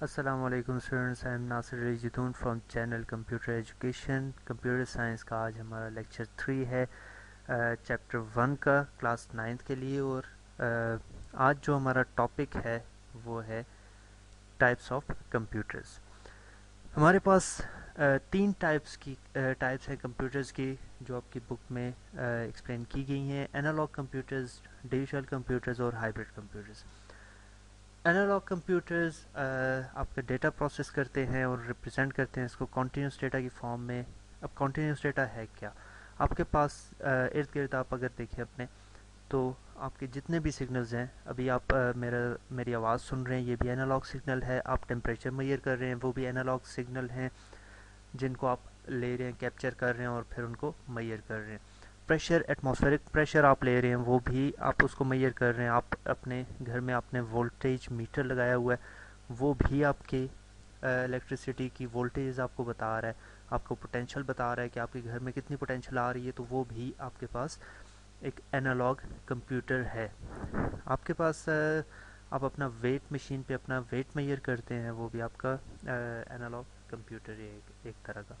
السلام علیکم students M Nasir Ali Jatoon from channel computer education computer science کا آج ہمارا لیکچر تھری ہے چیپٹر ون کا کلاس نائنتھ کے لیے اور آج جو ہمارا ٹاپک ہے وہ ہے ٹائپس آف کمپیوٹرز ہمارے پاس تین ٹائپس کی ٹائپس ہیں کمپیوٹرز کی جو آپ کی بک میں ایکسپلین کی گئی ہیں. انالاگ کمپیوٹرز ڈیجیٹل کمپیوٹرز اور hybrid computers analogue computers uh, آپ کا ڈیٹا پروسیس کرتے ہیں اور ریپرزینٹ کرتے ہیں اس کو کانٹینیوس ڈیٹا کی فارم میں. اب کانٹینیوس ڈیٹا ہے کیا؟ آپ کے پاس uh, ارد گرد آپ اگر دیکھیں اپنے، تو آپ کے جتنے بھی سگنلز ہیں، ابھی آپ uh, میرا، میری آواز سن رہے ہیں، یہ بھی انالاگ سگنل ہے، آپ ٹیمپریچر میئر کر رہے ہیں، وہ بھی انالاگ سگنل ہیں، جن کو آپ لے رہے ہیں کیپچر کر رہے ہیں اور پھر ان کو میئر کر رہے ہیں۔ پریشر ایٹماسفیرک پریشر آپ لے رہے ہیں، وہ بھی آپ اس کو میئر کر رہے ہیں۔ آپ اپنے گھر میں آپ نے وولٹیج میٹر لگایا ہوا ہے، وہ بھی آپ کے الیکٹریسٹی کی وولٹیج آپ کو بتا رہا ہے۔ آپ کو پوٹینشیل بتا رہا ہے کہ آپ کے گھر میں کتنی پوٹینشیل آ رہی ہے، تو وہ بھی آپ کے پاس ایک انالاگ کمپیوٹر ہے۔ آپ کے پاس آپ اپنا ویٹ مشین پہ اپنا ویٹ میئر کرتے ہیں، وہ بھی آپ کا انالاگ کمپیوٹر ہے، ایک طرح کا۔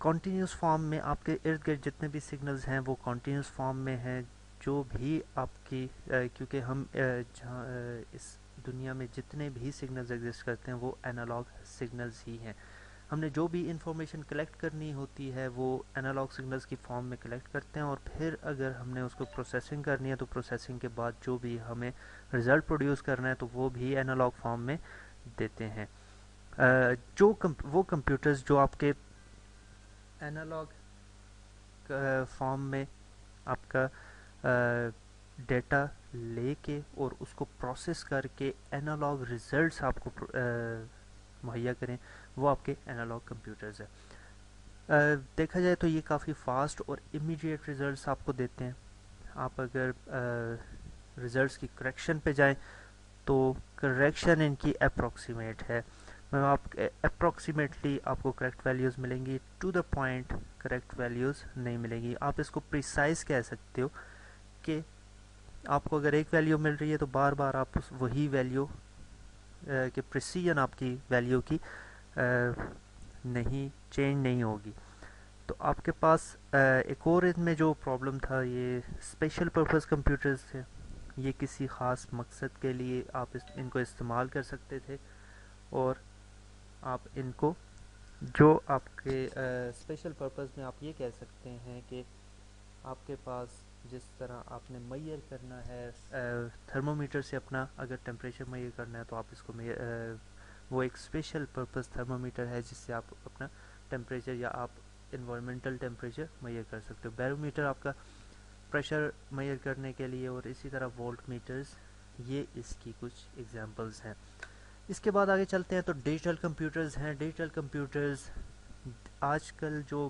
کانٹینیوس فارم میں آپ کے ارد گرد جتنے بھی سگنلز ہیں وہ کانٹینیوس فارم میں ہیں، جو بھی آپ کی کیونکہ ہم جہاں اس دنیا میں جتنے بھی سگنلز ایگزسٹ کرتے ہیں وہ انالاگ سگنلز ہی ہیں۔ ہم نے جو بھی انفارمیشن کلیکٹ کرنی ہوتی ہے وہ انالاگ سگنلز کی فارم میں کلیکٹ کرتے ہیں اور پھر اگر ہم نے اس کو پروسیسنگ کرنی ہے تو پروسیسنگ کے بعد جو بھی ہمیں رزلٹ پروڈیوس کرنا ہے تو وہ بھی انالاگ فارم میں دیتے ہیں۔ جو وہ کمپیوٹرز جو آپ کے انالاگ فارم میں آپ کا ڈیٹا لے کے اور اس کو پروسیس کر کے انالاگ ریزلٹس آپ کو مہیا کریں، وہ آپ کے انالاگ کمپیوٹرز ہیں۔ دیکھا جائے تو یہ کافی فاسٹ اور امیڈیٹ ریزلٹس آپ کو دیتے ہیں۔ آپ اگر ریزلٹس کی کریکشن پہ جائیں تو کریکشن ان کی اپروکسیمیٹ ہے۔ میں آپ اپروکسیمیٹلی آپ کو کریکٹ ویلیوز ملیں گی to the point correct values نہیں ملیں گی۔ آپ اس کو پریسائز کہہ سکتے ہو کہ آپ کو اگر ایک ویلیو مل رہی ہے تو بار بار آپ اس وہی ویلیو کہ پریسیجن آپ کی ویلیو کی نہیں چینج نہیں ہوگی۔ تو آپ کے پاس ایک اور ان میں جو پرابلم تھا، یہ اسپیشل پرپز کمپیوٹرز تھے۔ یہ کسی خاص مقصد کے لیے آپ ان کو استعمال کر سکتے تھے۔ اور آپ ان کو، جو آپ کے اسپیشل پرپز میں آپ یہ کہہ سکتے ہیں کہ آپ کے پاس جس طرح آپ نے میئر کرنا ہے تھرمومیٹر سے اپنا اگر ٹیمپریچر میئر کرنا ہے تو آپ اس کو وہ ایک اسپیشل پرپز تھرمومیٹر ہے جس سے آپ اپنا ٹیمپریچر یا آپ انوائرمنٹل ٹیمپریچر میئر کر سکتے ہو۔ بیرومیٹر آپ کا پریشر میئر کرنے کے لیے اور اسی طرح وولٹ میٹرز یہ اس کی کچھ ایگزامپلز ہیں۔ اس کے بعد آگے چلتے ہیں تو ڈیجیٹل کمپیوٹرز ہیں۔ ڈیجیٹل کمپیوٹرز آج کل جو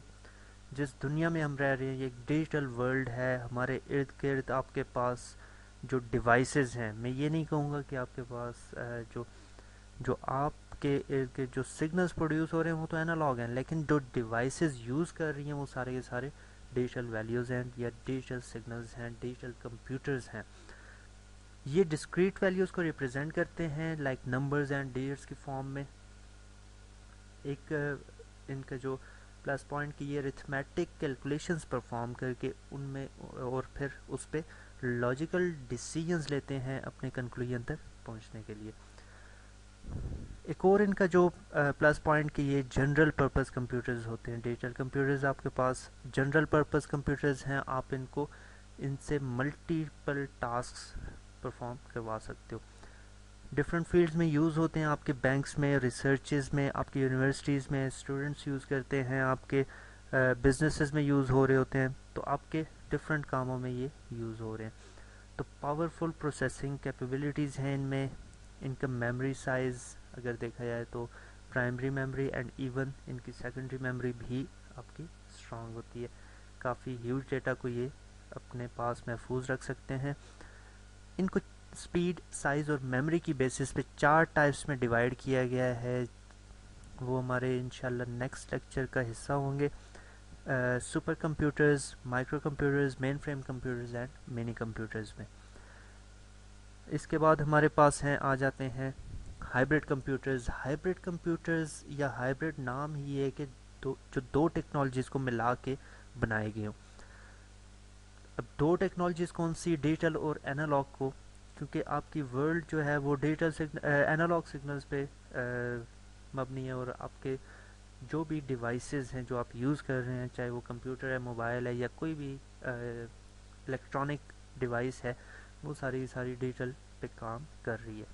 جس دنیا میں ہم رہ رہے ہیں، یہ ایک ڈیجیٹل ورلڈ ہے۔ ہمارے ارد گرد آپ کے پاس جو ڈیوائسز ہیں، میں یہ نہیں کہوں گا کہ آپ کے پاس جو جو آپ کے ارد گرد جو سگنلز پروڈیوس ہو رہے ہیں، وہ تو انالاگ ہیں، لیکن جو ڈیوائسز یوز کر رہی ہیں، وہ سارے کے سارے ڈیجیٹل ویلیوز ہیں یا ڈیجیٹل سگنلز ہیں ڈیجیٹل کمپیوٹرز ہیں۔ یہ ڈسکریٹ ویلیوز کو ریپرزینٹ کرتے ہیں لائک نمبرز اینڈ ڈیٹس کی فارم میں. ایک ان کا جو پلس پوائنٹ کی یہ ریتھمیٹک کیلکولیشنز پرفارم کر کے ان میں اور پھر اس پہ لاجیکل ڈیسیجنز لیتے ہیں اپنے کنکلوژن تک پہنچنے کے لیے. ایک اور ان کا جو پلس پوائنٹ کی یہ جنرل پرپز کمپیوٹرز ہوتے ہیں ڈیجیٹل کمپیوٹرز آپ کے پاس جنرل پرپز کمپیوٹرز ہیں، آپ ان کو ان سے ملٹیپل ٹاسکس پرفارم کروا سکتے ہو۔ ڈفرینٹ فیلڈز میں یوز ہوتے ہیں آپ کے بینکس میں ریسرچز میں، آپ کی یونیورسٹیز میں اسٹوڈنٹس یوز کرتے ہیں، آپ کے بزنسز میں یوز ہو رہے ہوتے ہیں۔ تو آپ کے ڈفرینٹ کاموں میں یہ یوز ہو رہے ہیں۔ تو پاورفل پروسیسنگ کیپیبلٹیز ہیں ان میں۔ ان کا میموری سائز اگر دیکھا جائے تو پرائمری میموری اینڈ ایون ان کی سیکنڈری میموری بھی آپ کی اسٹرانگ ہوتی ہے۔ کافی ہیوج ڈیٹا کو یہ اپنے پاس محفوظ رکھ سکتے ہیں۔ ان کو سپیڈ سائز اور میموری کی بیسس پہ چار ٹائپس میں ڈیوائڈ کیا گیا ہے۔ وہ ہمارے انشاءاللہ نیکسٹ لیکچر کا حصہ ہوں گے۔ Supercomputers microcomputers mainframe computers and minicomputers میں۔ اس کے بعد ہمارے پاس ہیں، آ جاتے ہیں ہائبریڈ کمپیوٹرز ہائبریڈ کمپیوٹرز یا ہائبریڈ نام ہی ہے کہ دو، جو دو ٹیکنالوجیز کو ملا کے بنائے گئے ہوں۔ اب دو ٹیکنالوجیز کون سی ڈیجیٹل اور اینالاگ کو؟ کیونکہ آپ کی ورلڈ جو ہے وہ ڈیجیٹل اینالاگ سگنلز پہ مبنی ہے اور آپ کے جو بھی ڈیوائسز ہیں جو آپ یوز کر رہے ہیں، چاہے وہ کمپیوٹر ہے موبائل ہے یا کوئی بھی الیکٹرانک ڈیوائس ہے، وہ ساری ساری ڈیجیٹل پہ کام کر رہی ہے۔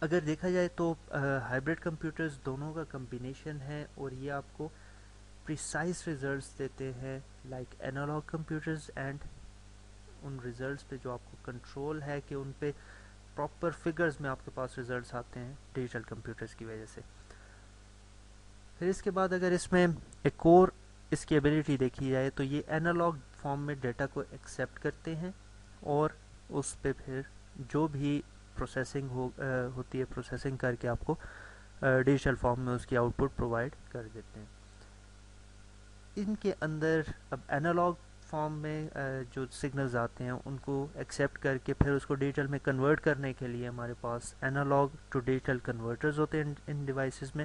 اگر دیکھا جائے تو ہائبریڈ کمپیوٹرز دونوں کا کمبینیشن ہے اور یہ آپ کو پریسائز ریزلٹس دیتے ہیں لائک اینالاگ کمپیوٹرز اینڈ ان ریزلٹس پہ جو آپ کو کنٹرول ہے کہ ان پہ پراپر فگرز میں آپ کے پاس ریزلٹس آتے ہیں ڈیجیٹل کمپیوٹرز کی وجہ سے۔ پھر اس کے بعد اگر اس میں ایک اور اس کی ایبیلیٹی دیکھی جائے تو یہ اینالاگ فارم میں ڈیٹا کو ایکسیپٹ کرتے ہیں اور اس پہ پھر جو بھی پروسیسنگ ہو ہوتی ہے پروسیسنگ کر کے آپ کو ڈیجیٹل فارم میں اس کی آؤٹ پٹ پرووائڈ کر دیتے ہیں۔ ان کے اندر اب اینالاگ فارم میں جو سگنلز آتے ہیں، ان کو ایکسیپٹ کر کے پھر اس کو ڈیجیٹل میں کنورٹ کرنے کے لیے ہمارے پاس اینالاگ ٹو ڈیجیٹل کنورٹرز ہوتے ہیں ان ڈیوائسز میں۔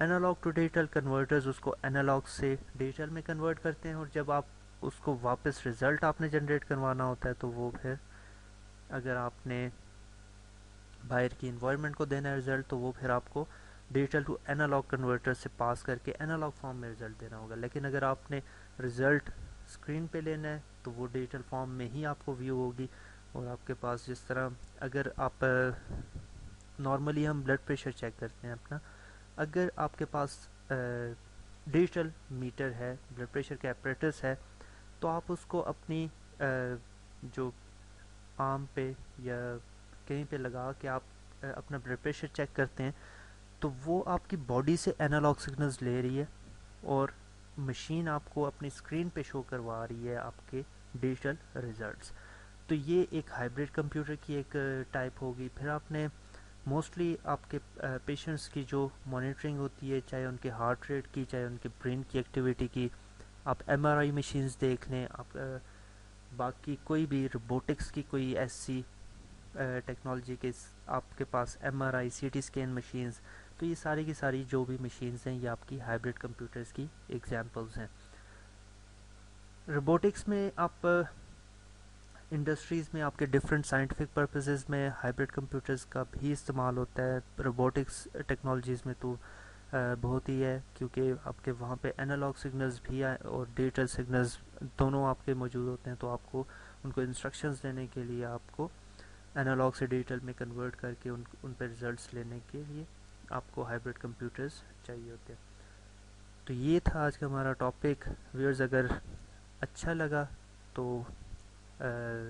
اینالاگ ٹو ڈیجیٹل کنورٹرز اس کو اینالاگ سے ڈیجیٹل میں کنورٹ کرتے ہیں اور جب آپ اس کو واپس ریزلٹ آپ نے جنریٹ کروانا ہوتا ہے تو وہ پھر اگر آپ نے باہر کی انوائرمنٹ کو دینا ہے ریزلٹ تو وہ پھر آپ کو ڈیجیٹل ٹو اینالاگ کنورٹر سے پاس کر کے اینالاگ فارم میں ریزلٹ دینا ہوگا۔ لیکن اگر آپ نے ریزلٹ اسکرین پہ لینا ہے تو وہ ڈیجیٹل فارم میں ہی آپ کو ویو ہوگی اور آپ کے پاس جس طرح اگر آپ، نارملی ہم بلڈ پریشر چیک کرتے ہیں اپنا، اگر آپ کے پاس ڈیجیٹل میٹر ہے، بلڈ پریشر کے اپریٹس ہے، تو آپ اس کو اپنی جو آم پہ یا کہیں پہ لگا کے آپ اپنا بلڈ پریشر چیک کرتے ہیں۔ تو وہ آپ کی باڈی سے اینالاگ سگنلز لے رہی ہے اور مشین آپ کو اپنی اسکرین پہ شو کروا رہی ہے آپ کے ڈیجیٹل ریزلٹس تو یہ ایک ہائبریڈ کمپیوٹر کی ایک ٹائپ ہوگی. پھر آپ نے موسٹلی آپ کے پیشنٹس کی جو مانیٹرنگ ہوتی ہے، چاہے ان کے ہارٹ ریٹ کی، چاہے ان کے برین کی ایکٹیویٹی کی، آپ ایم آر آئی مشینز دیکھ لیں. آپ باقی کوئی بھی روبوٹکس کی کوئی ایسی ٹیکنالوجی کے آپ کے پاس M R I C T scan machines تو یہ ساری کی ساری جو بھی مشینز ہیں، یہ آپ کی ہائبریڈ کمپیوٹرز کی ایگزامپلز ہیں۔ روبوٹکس میں آپ انڈسٹریز میں آپ کے ڈفرینٹ سائنٹیفک پرپزز میں ہائبریڈ کمپیوٹرز کا بھی استعمال ہوتا ہے۔ روبوٹکس ٹیکنالوجیز میں تو بہت ہی ہے، کیونکہ آپ کے وہاں پہ انالاگ سگنلز بھی اور ڈیجیٹل سگنلز دونوں آپ کے موجود ہوتے ہیں۔ تو آپ کو ان کو انسٹرکشنز دینے کے لیے آپ کو انالاگ سے ڈیجیٹل میں کنورٹ کر کے ان ان پہ ریزلٹس لینے کے لیے آپ کو ہائبریڈ کمپیوٹرز چاہیے ہوتے ہیں۔ تو یہ تھا آج کا ہمارا ٹاپک ویئرز اگر اچھا لگا تو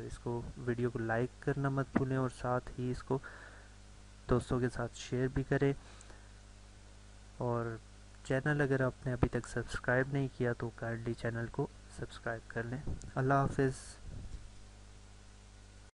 اس کو ویڈیو کو لائک کرنا مت بھولیں اور ساتھ ہی اس کو دوستوں کے ساتھ شیئر بھی کریں۔ اور چینل اگر آپ نے ابھی تک سبسکرائب نہیں کیا تو کائنڈلی چینل کو سبسکرائب کر لیں۔ اللہ حافظ۔